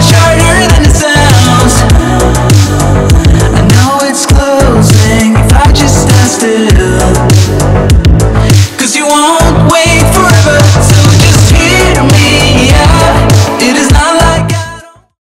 much